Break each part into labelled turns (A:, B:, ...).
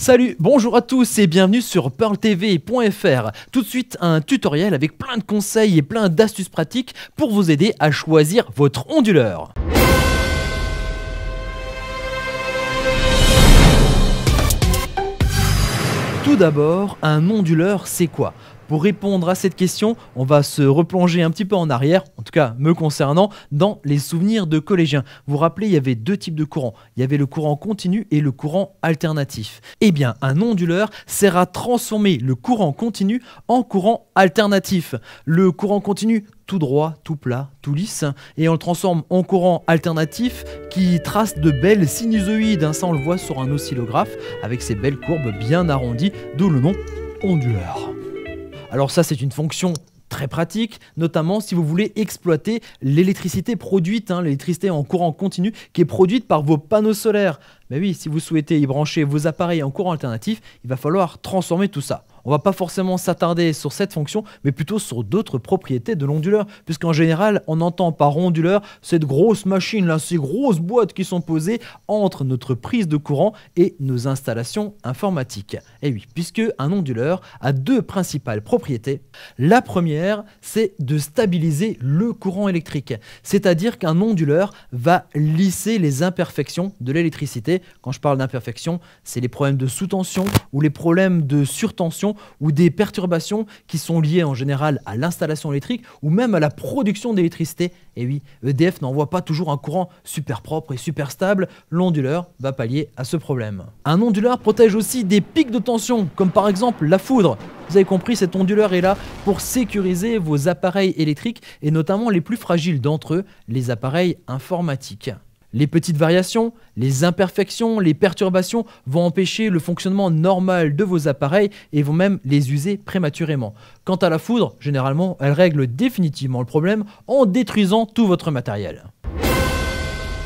A: Salut, bonjour à tous et bienvenue sur pearltv.fr. Tout de suite un tutoriel avec plein de conseils et plein d'astuces pratiques pour vous aider à choisir votre onduleur. Tout d'abord, un onduleur c'est quoi? Pour répondre à cette question, on va se replonger un petit peu en arrière, en tout cas me concernant, dans les souvenirs de collégiens. Vous vous rappelez, il y avait deux types de courants. Il y avait le courant continu et le courant alternatif. Eh bien, un onduleur sert à transformer le courant continu en courant alternatif. Le courant continu tout droit, tout plat, tout lisse, et on le transforme en courant alternatif qui trace de belles sinusoïdes. Ça, on le voit sur un oscillographe avec ces belles courbes bien arrondies, d'où le nom onduleur. Alors ça, c'est une fonction très pratique, notamment si vous voulez exploiter l'électricité produite, hein, l'électricité en courant continu qui est produite par vos panneaux solaires. Mais oui, si vous souhaitez y brancher vos appareils en courant alternatif, il va falloir transformer tout ça. On va pas forcément s'attarder sur cette fonction, mais plutôt sur d'autres propriétés de l'onduleur, puisqu'en général, on entend par onduleur cette grosse machine là, ces grosses boîtes qui sont posées entre notre prise de courant et nos installations informatiques. Et oui, puisque un onduleur a deux principales propriétés. La première, c'est de stabiliser le courant électrique, c'est-à-dire qu'un onduleur va lisser les imperfections de l'électricité. Quand je parle d'imperfections, c'est les problèmes de sous-tension ou les problèmes de surtension ou des perturbations qui sont liées en général à l'installation électrique ou même à la production d'électricité. Et oui, EDF n'envoie pas toujours un courant super propre et super stable, l'onduleur va pallier à ce problème. Un onduleur protège aussi des pics de tension, comme par exemple la foudre. Vous avez compris, cet onduleur est là pour sécuriser vos appareils électriques et notamment les plus fragiles d'entre eux, les appareils informatiques. Les petites variations, les imperfections, les perturbations vont empêcher le fonctionnement normal de vos appareils et vont même les user prématurément. Quant à la foudre, généralement, elle règle définitivement le problème en détruisant tout votre matériel.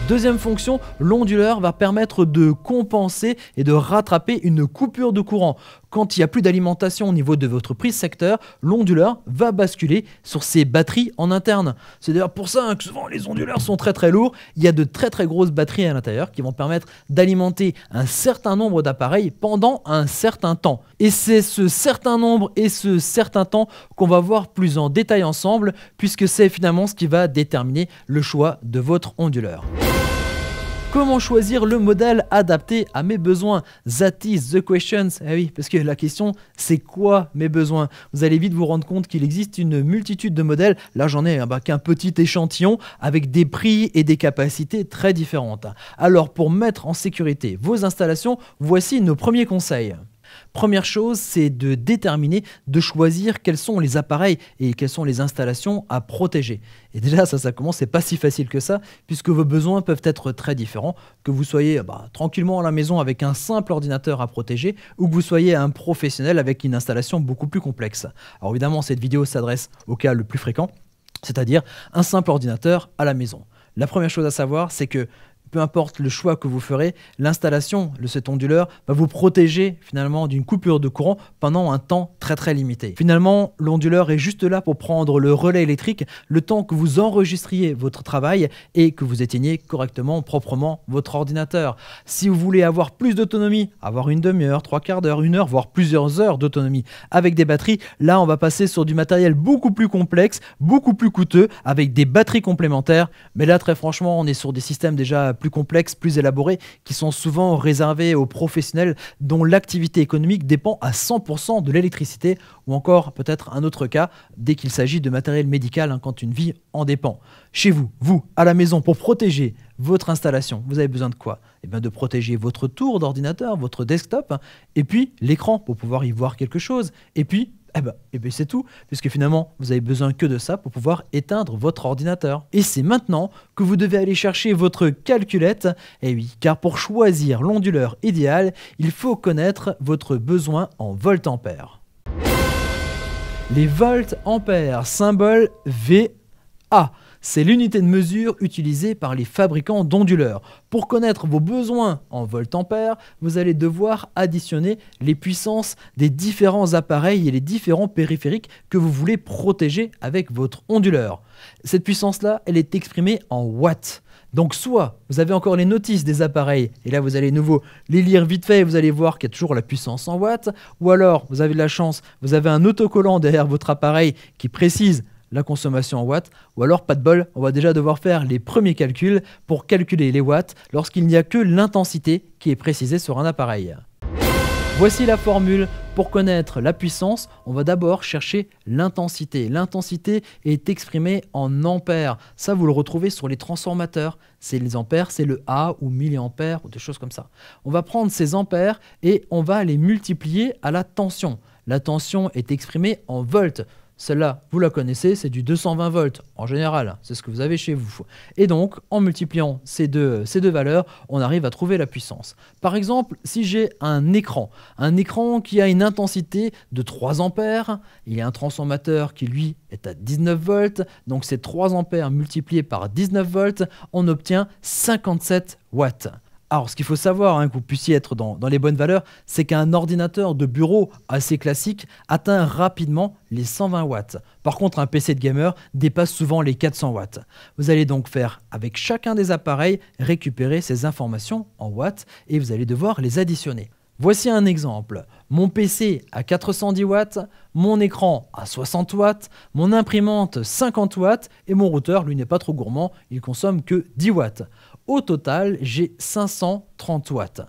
A: Deuxième fonction, l'onduleur va permettre de compenser et de rattraper une coupure de courant. Quand il n'y a plus d'alimentation au niveau de votre prise secteur, l'onduleur va basculer sur ses batteries en interne. C'est d'ailleurs pour ça que souvent les onduleurs sont très très lourds. Il y a de très très grosses batteries à l'intérieur qui vont permettre d'alimenter un certain nombre d'appareils pendant un certain temps. Et c'est ce certain nombre et ce certain temps qu'on va voir plus en détail ensemble puisque c'est finalement ce qui va déterminer le choix de votre onduleur. Comment choisir le modèle adapté à mes besoins That is the questions. Eh oui, parce que la question, c'est quoi mes besoins? Vous allez vite vous rendre compte qu'il existe une multitude de modèles. Là, j'en ai bah, qu'un petit échantillon avec des prix et des capacités très différentes. Alors, pour mettre en sécurité vos installations, voici nos premiers conseils. Première chose, c'est de déterminer, de choisir quels sont les appareils et quelles sont les installations à protéger. Et déjà, ça, ça commence, c'est pas si facile que ça, puisque vos besoins peuvent être très différents, que vous soyez bah, tranquillement à la maison avec un simple ordinateur à protéger, ou que vous soyez un professionnel avec une installation beaucoup plus complexe. Alors évidemment, cette vidéo s'adresse au cas le plus fréquent, c'est-à-dire un simple ordinateur à la maison. La première chose à savoir, c'est que peu importe le choix que vous ferez, l'installation de cet onduleur va vous protéger finalement d'une coupure de courant pendant un temps très très limité. Finalement, l'onduleur est juste là pour prendre le relais électrique le temps que vous enregistriez votre travail et que vous éteigniez correctement, proprement votre ordinateur. Si vous voulez avoir plus d'autonomie, avoir une demi-heure, trois quarts d'heure, une heure, voire plusieurs heures d'autonomie avec des batteries, là on va passer sur du matériel beaucoup plus complexe, beaucoup plus coûteux, avec des batteries complémentaires. Mais là très franchement, on est sur des systèmes déjà plus complexes, plus élaborés, qui sont souvent réservés aux professionnels dont l'activité économique dépend à 100% de l'électricité, ou encore peut-être un autre cas, dès qu'il s'agit de matériel médical, hein, quand une vie en dépend. Chez vous, vous, à la maison, pour protéger votre installation, vous avez besoin de quoi? Eh bien de protéger votre tour d'ordinateur, votre desktop, hein, et puis l'écran pour pouvoir y voir quelque chose, et puis eh ben, eh ben c'est tout, puisque finalement, vous avez besoin que de ça pour pouvoir éteindre votre ordinateur. Et c'est maintenant que vous devez aller chercher votre calculette. Et eh oui, car pour choisir l'onduleur idéal, il faut connaître votre besoin en volt-ampères. Les volts-ampères, symbole VA. C'est l'unité de mesure utilisée par les fabricants d'onduleurs. Pour connaître vos besoins en volt-ampères, vous allez devoir additionner les puissances des différents appareils et les différents périphériques que vous voulez protéger avec votre onduleur. Cette puissance-là, elle est exprimée en watts. Donc soit vous avez encore les notices des appareils, et là vous allez nouveau les lire vite fait et vous allez voir qu'il y a toujours la puissance en watts, ou alors vous avez de la chance, vous avez un autocollant derrière votre appareil qui précise la consommation en watts, ou alors pas de bol, on va déjà devoir faire les premiers calculs pour calculer les watts lorsqu'il n'y a que l'intensité qui est précisée sur un appareil. Voici la formule. Pour connaître la puissance, on va d'abord chercher l'intensité. L'intensité est exprimée en ampères. Ça, vous le retrouvez sur les transformateurs. C'est les ampères, c'est le A ou milliampères ou des choses comme ça. On va prendre ces ampères et on va les multiplier à la tension. La tension est exprimée en volts. Celle-là, vous la connaissez, c'est du 220 volts en général, c'est ce que vous avez chez vous. Et donc, en multipliant ces deux, ces valeurs, on arrive à trouver la puissance. Par exemple, si j'ai un écran, un écran qui a une intensité de 3 ampères, il y a un transformateur qui lui est à 19 volts, donc c'est 3 ampères multipliés par 19 volts, on obtient 57 watts. Alors, ce qu'il faut savoir, hein, que vous puissiez être dans, les bonnes valeurs, c'est qu'un ordinateur de bureau assez classique atteint rapidement les 120 watts. Par contre, un PC de gamer dépasse souvent les 400 watts. Vous allez donc faire, avec chacun des appareils, récupérer ces informations en watts et vous allez devoir les additionner. Voici un exemple. Mon PC à 410 watts, mon écran à 60 watts, mon imprimante 50 watts et mon routeur, lui, n'est pas trop gourmand, il consomme que 10 watts. Au total, j'ai 530 watts.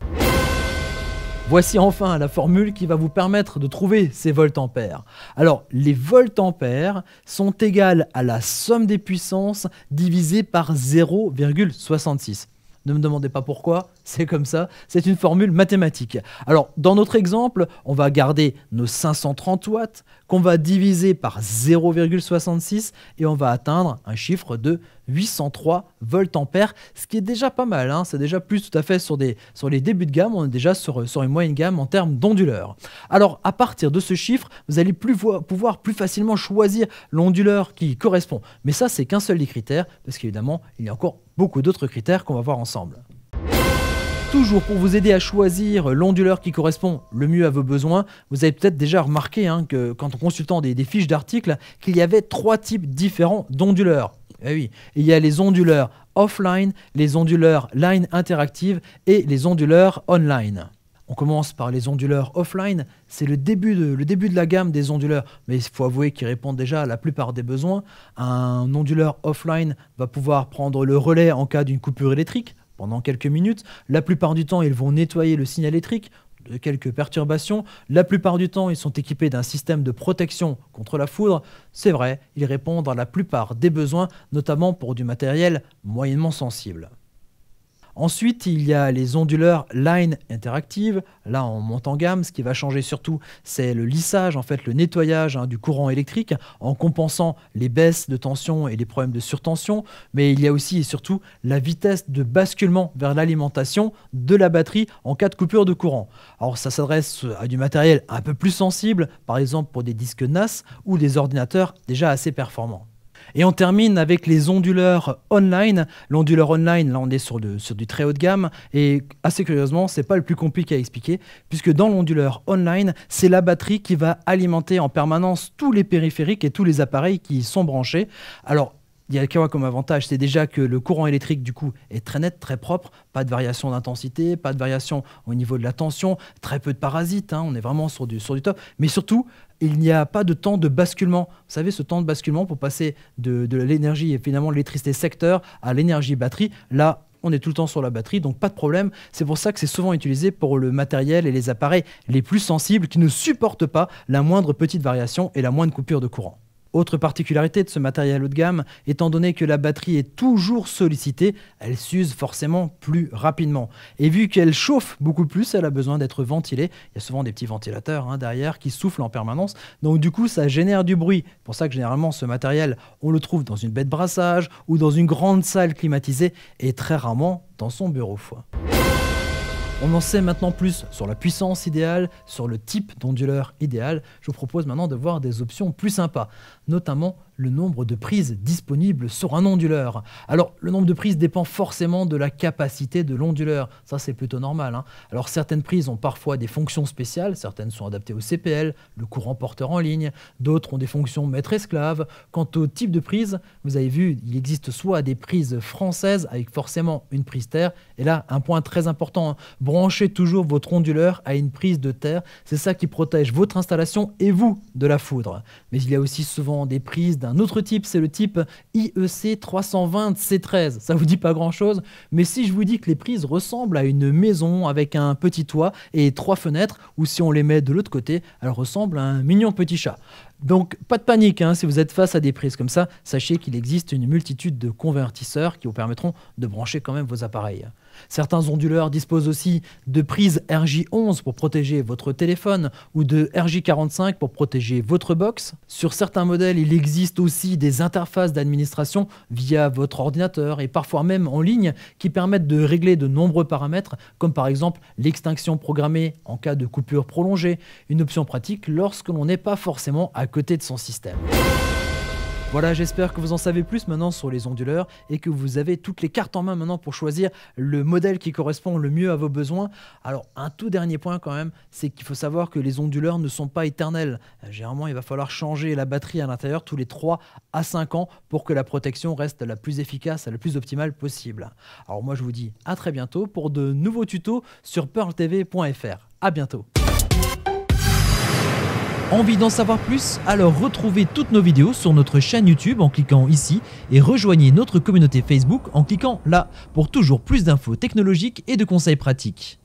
A: Voici enfin la formule qui va vous permettre de trouver ces voltampères. Alors, les voltampères sont égales à la somme des puissances divisée par 0,66. Ne me demandez pas pourquoi, c'est comme ça, c'est une formule mathématique. Alors, dans notre exemple, on va garder nos 530 watts qu'on va diviser par 0,66 et on va atteindre un chiffre de 803 volts ampères, ce qui est déjà pas mal, hein. c'est déjà plus tout à fait sur, des, sur les débuts de gamme, on est déjà sur, sur une moyenne gamme en termes d'onduleur. Alors, à partir de ce chiffre, vous allez plus pouvoir plus facilement choisir l'onduleur qui correspond. Mais ça, c'est qu'un seul des critères, parce qu'évidemment, il y a encore beaucoup d'autres critères qu'on va voir ensemble. Toujours pour vous aider à choisir l'onduleur qui correspond le mieux à vos besoins, vous avez peut-être déjà remarqué hein, que quand en consultant des, fiches d'articles, qu'il y avait trois types différents d'onduleurs. Eh oui, il y a les onduleurs offline, les onduleurs line interactive et les onduleurs online. On commence par les onduleurs offline, c'est le, début de, le début de la gamme des onduleurs, mais il faut avouer qu'ils répondent déjà à la plupart des besoins. Un onduleur offline va pouvoir prendre le relais en cas d'une coupure électrique, pendant quelques minutes. La plupart du temps, ils vont nettoyer le signal électrique de quelques perturbations. La plupart du temps, ils sont équipés d'un système de protection contre la foudre. C'est vrai, ils répondent à la plupart des besoins, notamment pour du matériel moyennement sensible. Ensuite, il y a les onduleurs line interactive. Là, on monte en gamme. Ce qui va changer surtout, c'est le lissage, en fait, le nettoyage hein, du courant électrique en compensant les baisses de tension et les problèmes de surtension. Mais il y a aussi et surtout la vitesse de basculement vers l'alimentation de la batterie en cas de coupure de courant. Alors, ça s'adresse à du matériel un peu plus sensible, par exemple pour des disques NAS ou des ordinateurs déjà assez performants. Et on termine avec les onduleurs online. L'onduleur online, là on est sur, du très haut de gamme et assez curieusement, c'est pas le plus compliqué à expliquer puisque dans l'onduleur online, c'est la batterie qui va alimenter en permanence tous les périphériques et tous les appareils qui y sont branchés. Alors il y a quoi comme avantage C'est déjà que le courant électrique, du coup, est très net, très propre, pas de variation d'intensité, pas de variation au niveau de la tension, très peu de parasites, hein, on est vraiment sur du top. Mais surtout, il n'y a pas de temps de basculement. Vous savez, ce temps de basculement pour passer de, l'énergie, et finalement l'électricité secteur, à l'énergie batterie, là, on est tout le temps sur la batterie, donc pas de problème. C'est pour ça que c'est souvent utilisé pour le matériel et les appareils les plus sensibles qui ne supportent pas la moindre petite variation et la moindre coupure de courant. Autre particularité de ce matériel haut de gamme, étant donné que la batterie est toujours sollicitée, elle s'use forcément plus rapidement. Et vu qu'elle chauffe beaucoup plus, elle a besoin d'être ventilée. Il y a souvent des petits ventilateurs hein, derrière qui soufflent en permanence. Donc du coup, ça génère du bruit. C'est pour ça que généralement, ce matériel, on le trouve dans une baie de brassage ou dans une grande salle climatisée et très rarement dans son bureau. On en sait maintenant plus sur la puissance idéale, sur le type d'onduleur idéal. Je vous propose maintenant de voir des options plus sympas, notamment le nombre de prises disponibles sur un onduleur. Alors, le nombre de prises dépend forcément de la capacité de l'onduleur. Ça, c'est plutôt normal. hein. Alors, certaines prises ont parfois des fonctions spéciales. Certaines sont adaptées au CPL, le courant porteur en ligne. D'autres ont des fonctions maître-esclave. Quant au type de prise, vous avez vu, il existe soit des prises françaises avec forcément une prise terre. Et là, un point très important, hein, branchez toujours votre onduleur à une prise de terre. C'est ça qui protège votre installation et vous de la foudre. Mais il y a aussi souvent des prises d'un autre type, c'est le type IEC 320 C13. Ça vous dit pas grand chose, mais si je vous dis que les prises ressemblent à une maison avec un petit toit et trois fenêtres, ou si on les met de l'autre côté, elles ressemblent à un mignon petit chat. Donc pas de panique, hein, si vous êtes face à des prises comme ça, sachez qu'il existe une multitude de convertisseurs qui vous permettront de brancher quand même vos appareils. Certains onduleurs disposent aussi de prises RJ11 pour protéger votre téléphone ou de RJ45 pour protéger votre box. Sur certains modèles, il existe aussi des interfaces d'administration via votre ordinateur et parfois même en ligne qui permettent de régler de nombreux paramètres comme par exemple l'extinction programmée en cas de coupure prolongée, une option pratique lorsque l'on n'est pas forcément à côté de son système. Voilà, j'espère que vous en savez plus maintenant sur les onduleurs et que vous avez toutes les cartes en main maintenant pour choisir le modèle qui correspond le mieux à vos besoins. Alors, un tout dernier point quand même, c'est qu'il faut savoir que les onduleurs ne sont pas éternels. Euh, Généralement, il va falloir changer la batterie à l'intérieur tous les 3 à 5 ans pour que la protection reste la plus efficace et la plus optimale possible. Alors moi, je vous dis à très bientôt pour de nouveaux tutos sur pearltv.fr. À bientôt. Envie d'en savoir plus? Alors retrouvez toutes nos vidéos sur notre chaîne YouTube en cliquant ici et rejoignez notre communauté Facebook en cliquant là pour toujours plus d'infos technologiques et de conseils pratiques.